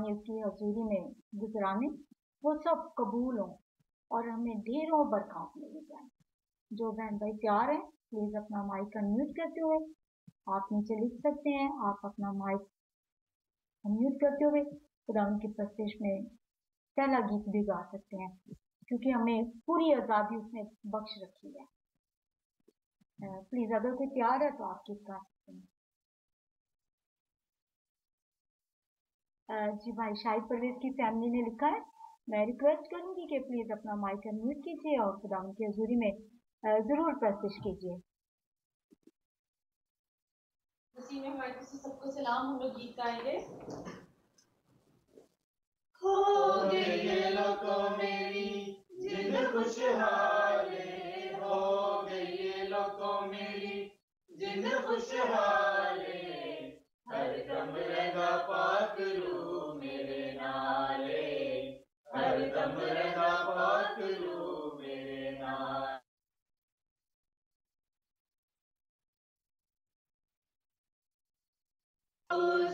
की हजूरी में गुजराने, वो सब कबूल हों और हमें ढेरों बरकत मिल जाए। जो बहन भाई तैयार हैं प्लीज़ अपना माइक अनम्यूट करते हुए आप नीचे लिख सकते हैं। आप अपना माइक अनम्यूट करते हुए खुदा उनकी प्रस्तिश में पहला गीत भी गा सकते हैं, क्योंकि हमें पूरी आज़ादी उसने बख्श रखी है। प्लीज़ अगर कोई तैयार है तो आप गीत गा जी भाई शाहिद परवेज की फैमिली ने लिखा है मैं रिक्वेस्ट करूँगी कि प्लीज़ अपना माइक अनम्यूट कीजिए और खुदा उनकी हजूरी में ज़रूर प्रस्तुत कीजिए. उसी में हमारे सबको सलाम हम लोग गीत गाएँगे। हो गई लोगों मेरी जिंद खुशहाल हो गई लोगों मेरी जिंद खुशहाल हर दम नाले हर दम रंगा पाक रू मेरे नाले Hallelujah.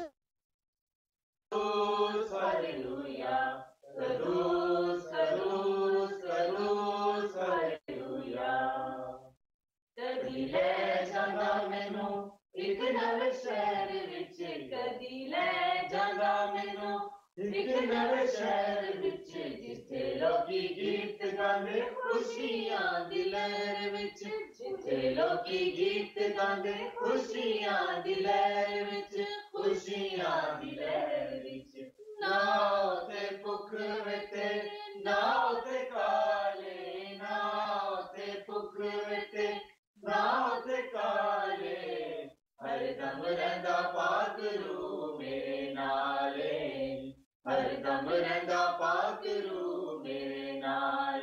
नवे शहर विच, जिथे लोकी गीत गांदे, खुशियाँ दी लहर विच, जिथे लोकी गीत गांदे, खुशियाँ दी लहर विच, खुशियाँ दी लहर विच। ना ते भुख ते नंदा पाक रू मेरे नाल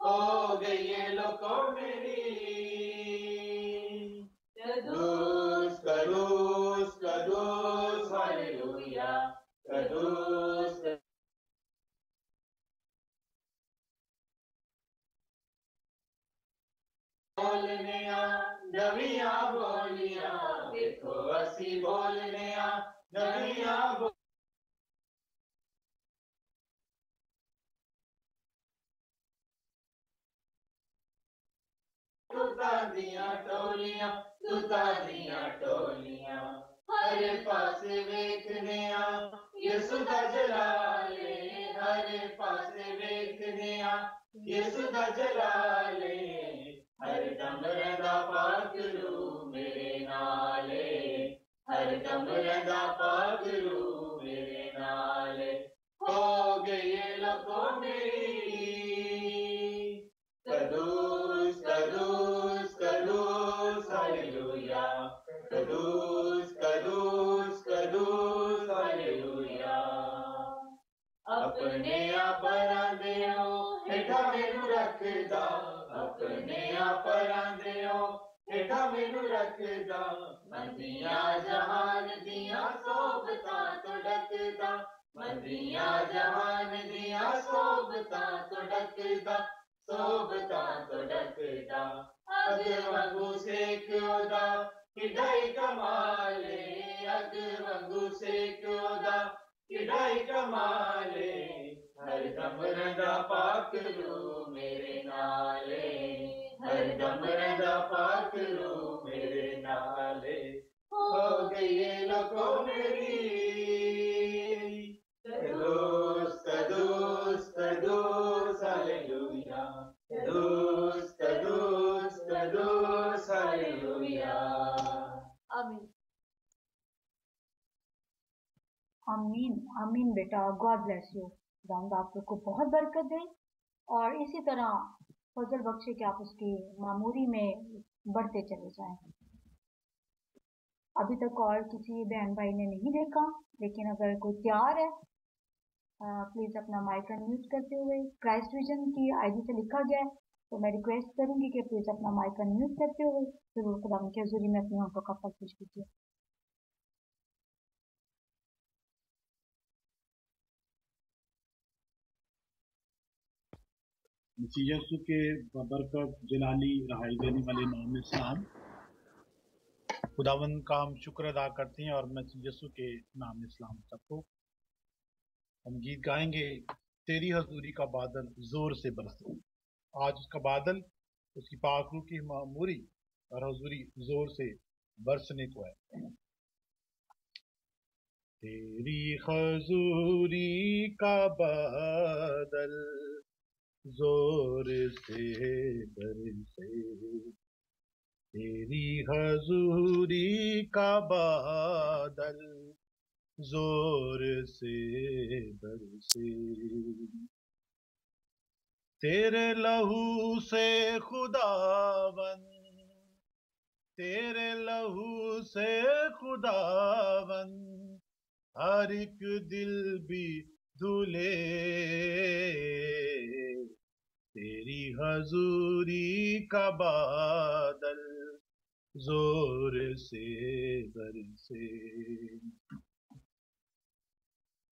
हो गई है लोको मेरी। कदूस कदूस कदूस, हालेलुया। कदूस बोलने आ नविया बोलिया देखो असी बोलने आ नविया दिया टोलियाँ तुता दिया टोलियाँ। हर पास वेखने हर पास वेखने यसु दा जलाले हर मेरे नाले, हर सोबता तो डकदा अग वंगू सेक किडाई कमाले अग वंगू सेक किडाई कमाले हर दम रंदा पाक रू मेरे नाले हर दम रंदा पाक रू मेरे नाले। हो गई मेरी। कदूस कदूस आमीन आमीन बेटा गॉड ब्लेस यू खुदावंद आप लोग को बहुत बरकत दे। और इसी तरह फजल बख्शे कि आप उसकी मामूरी में बढ़ते चले जाएँ। अभी तक और किसी बहन भाई ने नहीं देखा, लेकिन अगर कोई तैयार है प्लीज़ अपना माइक अनम्यूट करते हुए क्राइस्ट विजन की आईडी से लिखा गया है तो मैं रिक्वेस्ट करूँगी कि प्लीज़ अपना माइक अनम्यूट करते हुए ज़रूर खुदा की हजूरी में अपनी आँखों का फल कीजिए। यीशु के बरकत जलाली रहाई देने वाले नाम इस्लाम खुदावन का हम शुक्र अदा करते हैं और मैं यीशु के नाम इस्लाम सबको हम गीत गाएँगे तेरी हजूरी का बादल ज़ोर से बरसे आज उसका बादल उसकी पाखरू की मामूरी और हजूरी ज़ोर से बरसने को है तेरी हजूरी का बादल ज़ोर से बरसे तेरी हजूरी का बादल ज़ोर से बरसे तेरे लहू से खुदावन, तेरे लहू से खुदावन, हर एक दिल भी धुले। तेरी हजूरी का बादल ज़ोर से बरसे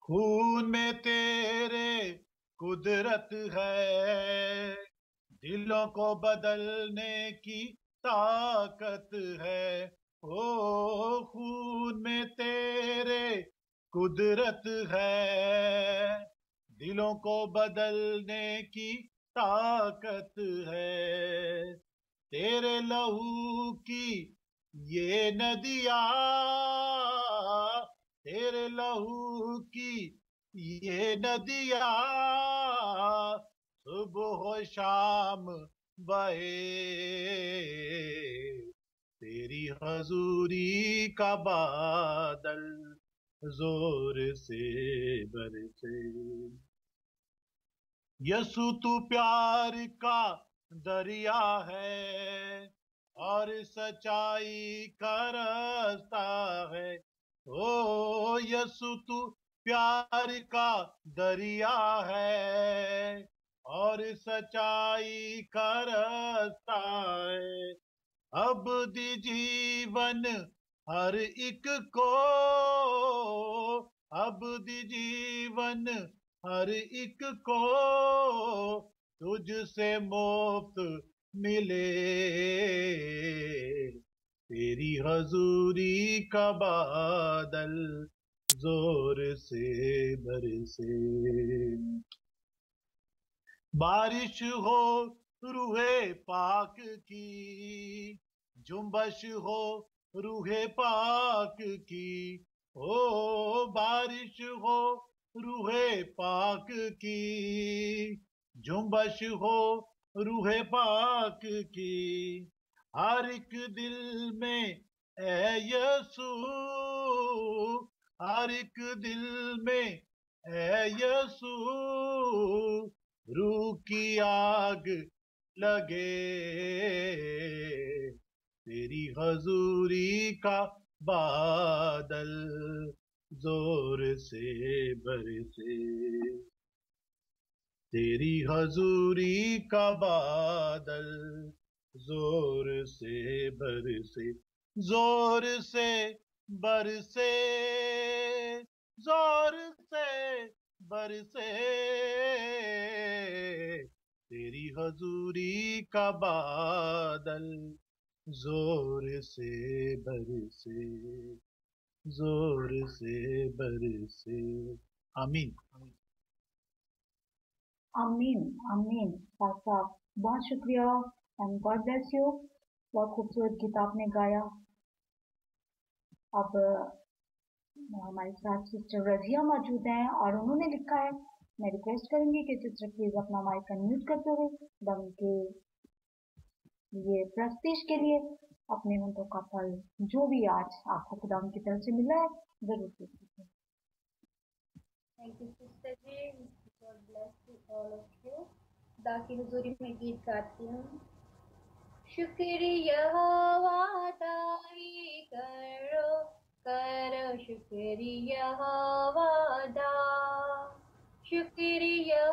खून में तेरे कुदरत है, दिलों को बदलने की ताकत है। ओ, खून में तेरे कुदरत है, दिलों को बदलने की ताकत है। तेरे लहू की ये नदिया, तेरे लहू की ये नदिया, सुबह शाम बहे। तेरी हजूरी का बादल ज़ोर से बरसे। यसु, तू प्यार का दरिया है और सच्चाई का रास्ता है। ओ यसु, तू प्यार का दरिया है और सच्चाई का रास्ता है। अब दी जीवन हर एक को, अब दी जीवन हर एक को तुझसे मुफ़्त मिले। तेरी हजूरी का बादल ज़ोर से बरसे बारिश हो रूहे पाक की, जुम्बश हो रूहे पाक की, ओ बारिश हो रूहे पाक की जुम्बश हो रूहे पाक की। हर एक दिल में ए हर एक दिल में ए यसू रूह की आग लगे, तेरी हजूरी का बादल। ज़ोर से बरसे तेरी हजूरी का बादल ज़ोर से बरसे ज़ोर से बरसे ज़ोर से बरसे तेरी हजूरी का बादल ज़ोर से बरसे ज़ोर से बरसे आमीन। आमीन आमीन। साहब साहब बहुत शुक्रिया एंड गॉड ब्लेस यू बहुत खूबसूरत गीत आपने गाया। अब हमारे साथ सिस्टर रजिया मौजूद हैं, और उन्होंने लिखा है, मैं रिक्वेस्ट करूँगी कि सिस्टर प्लीज़ अपना माइक अनम्यूट करते हुए, दम के लिए, प्रस्तीश के लिए अपने मंत्रों का फल, जो भी आज आपको खुदा की तरफ़ से मिला है, ज़रूर थैंक यू सिस्टर जी. में गीत गाती हूँ। शुक्रिया करो करो शुक्रिया वादा शुक्रिया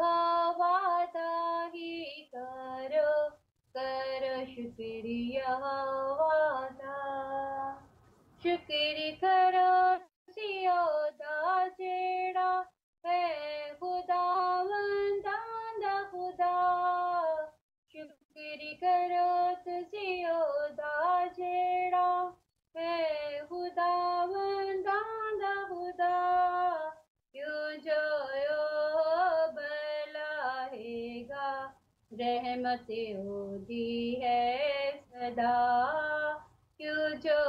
शुक्रिया वादा शुक्र करो सियोदा जेड़ा है, खुदा वंदा खुदा। शुक्र करो तुझियोदा जेड़ा है, खुदा रहमत दी है सदा क्यों जो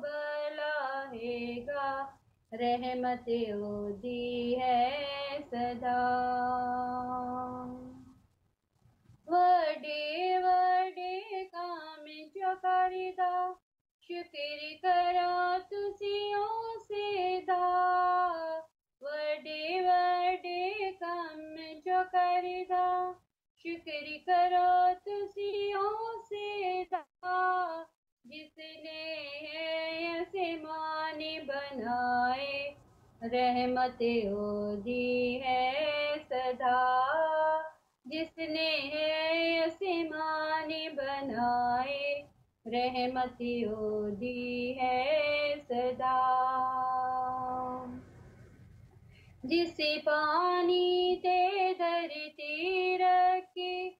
बलाएगा रहमत दी है सदा। वडे वडे काम जो शुक्र करो तुसियों से दा वडे वडे काम जो करिदा शुक्र करो तुसियों से दा जिसने ऐसे माने बनाए, रहमत दी है सदा। जिसने ऐसे माने बनाए, रहमत दी है सदा। जिसे पानी ते धरती रखे,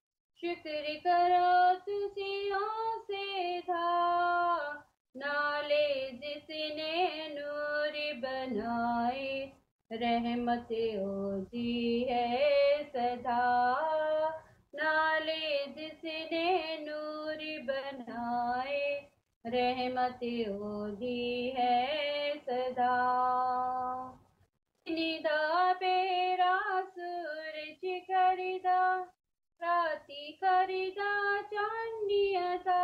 शुक्र करो तुसियों से था नाले जिसने नूर बनाए, रहमत होती है सदा। नाले जिसने नूर बनाए, रहमत दी है सदा। निदा पेरा सूरज करिदा, राती करिदा चांडियदा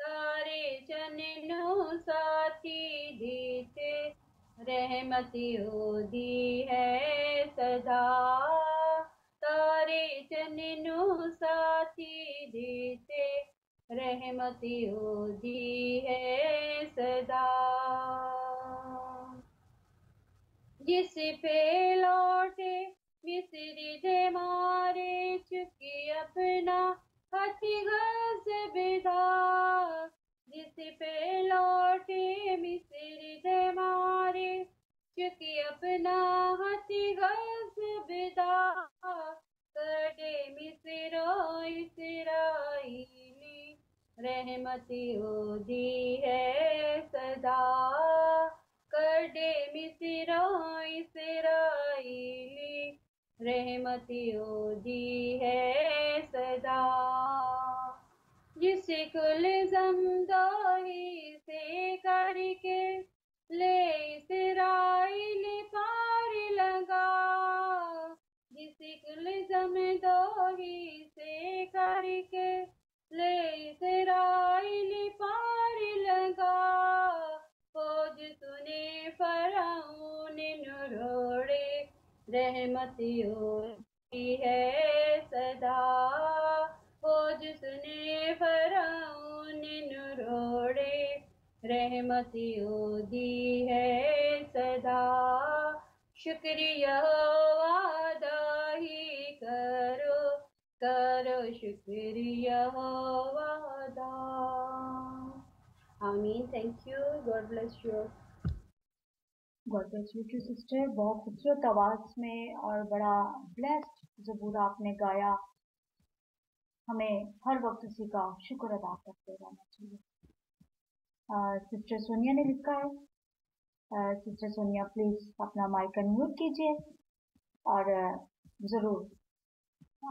तारे चननु साथी दीते, रहमती दी है सदा। तारे चननु साथी दीते, रहमती दी है सदा। जिस पे लौटे मिस्री दे मारे चुकी अपना हथी गज जिस पे लौटे मिस्री दे मारे चुकी अपना हथी गज कड़े मिसरो इसराइली रहमती दी है सदा। कड़े मिसरो इसराइली रहमती दी है सदा। जिसे कुल जमदाही से करके ले इसराइल पार लगा। जिसे कुल जमदाही से करके ले इसराइल पार लगा। सुने फराउन नरोड़े रहमती है सदा। फौज सुने फराउन नरोड़े रहमती दी है सदा। शुक्रिया वादा ही करो करो शुक्रिया वादा आमीन thank you God bless you God bless you too sister बहुत खूबसूरत आवाज़ में और बड़ा ब्लेस्ड ज़बूर आपने गाया। हमें हर वक्त उसी का शुक्र अदा करते रहना चाहिए। सिस्टर सोनिया ने लिखा है। सिस्टर सोनिया प्लीज़ अपना माइक अनम्यूट कीजिए और ज़रूर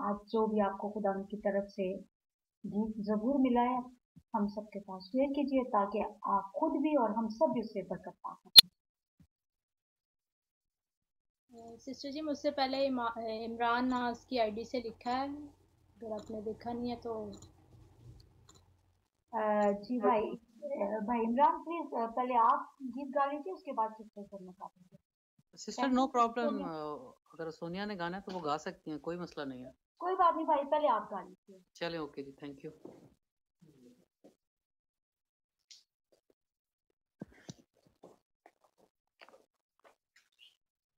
आज जो भी आपको खुदा की तरफ़ से गीत ज़बूर मिला है हम सबके पास शेयर कीजिए ताकि आप खुद भी और हम सब भी उससे बरकत पा सकें। सिस्टर जी मुझसे पहले इमरान नाज की आईडी से लिखा है। अगर आपने देखा नहीं है तो आ, जी भाई भाई इमरान प्लीज़ पहले आप गीत गा लीजिए उसके बाद सिस्टर करना चाहते सिस्टर नो प्रॉब्लम अगर सोनिया ने गाना है तो वो गा सकती हैं कोई मसला नहीं है। कोई बात नहीं भाई पहले आप गा लीजिए। चले ओके जी थैंक यू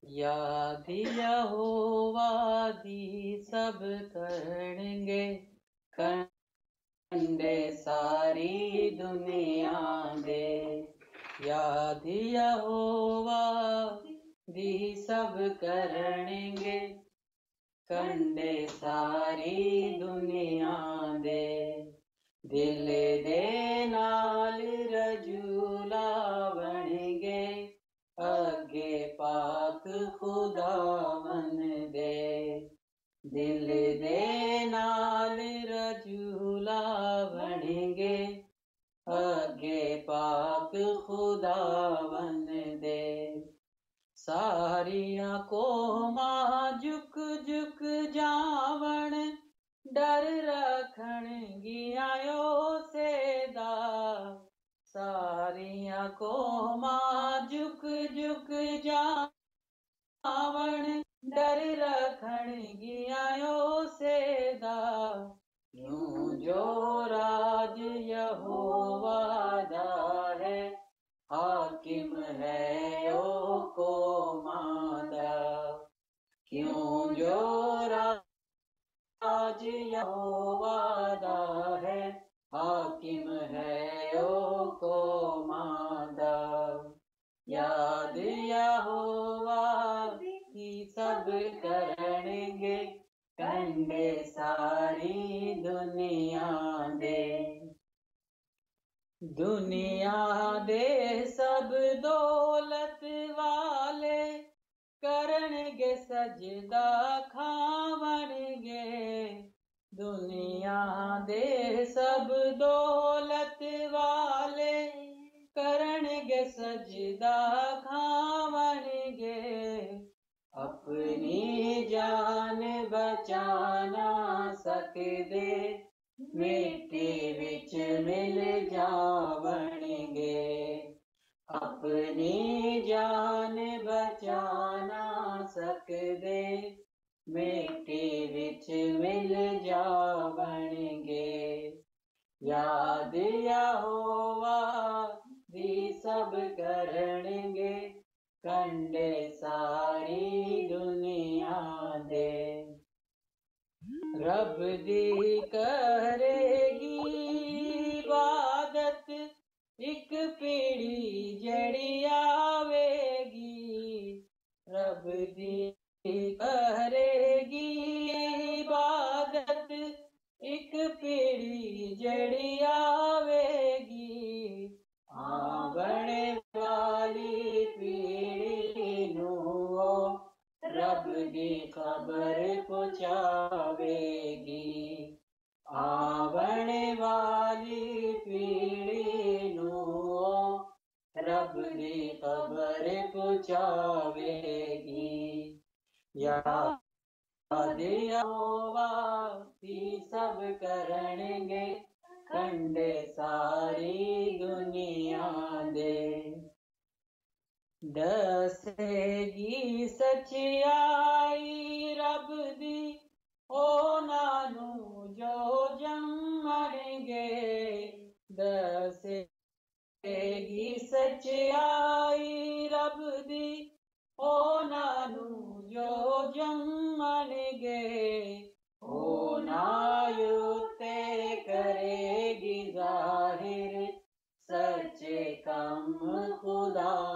यादिया हो वादी सब करेंगे कंडे सारी दुनिया दे। यादिया हो वादी सब करेंगे कंडे सारी दुनिया दे। दिल दे नाल रजूला सावन दे। दिल दे नाल रजूला बनेंगे। अगे पाक खुदावन दे। सारिया को माँ झुक झुक जावण। डर रखण गियायो से दा सारिया को माँ झुक झुक हरि रखण गियायो सेगा यूँ जो राज यहोवा दा है हाकिम है ओ को मादा। क्यों जो राज यहोवा कंडे सारी दुनिया दे। दुनिया दे सब दौलत वाले करनगे सजदा खावणगे। दुनिया दे सब दौलत वाले करनगे सजदा अपनी जान बचाना सकदे। मिट्टी विच मिल जावणगे। अपनी जान बचाना सकदे। मिट्टी विच मिल जावणगे। याद यहोवा दी सब करनगे कंडे रब दी करेगी इबादत एक पीढ़ी जड़ी आवेगी। रब दी करेगी खंडे सारी दुनिया दे। दसेगी सचियाई रब दी ओ नानू जो जम मरेंगे दसेगी सचियाई रब दी ओ नानू जो जम ओ नायू 江门湖岛